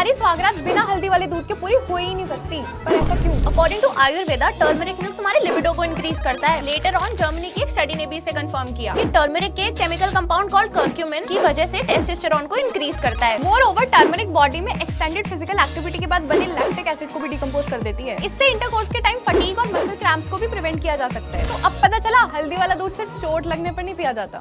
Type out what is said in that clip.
हमारी स्वागरात बिना हल्दी वाले दूध के पूरी हो ही नहीं सकती। पर ऐसा क्यों? According to Ayurveda turmeric milk तुम्हारे लिबिडो को इंक्रीज करता है। लेटर ऑन जर्मनी की एक स्टडी ने भी इसे कंफर्म किया। कि टर्मरिक के केमिकल कंपाउंड कॉल्ड कर्क्यूमिन की वजह से टेस्टोस्टेरोन को इंक्रीज करता है। मोर ओवर टर्मरिक बॉडी में एक्सटेंडेड फ़िज़िकल एक्टिविटी के बाद बने लैक्टिक एसिड को भी डिकम्पोज कर देती है। इससे इंटरकोर्स के टाइम फटीक और मसल क्रैम्प को भी प्रिवेंट किया जा सकता है। तो अब पता चला, हल्दी वाला दूध सिर्फ़ चोट लगने पर नहीं पिया जाता।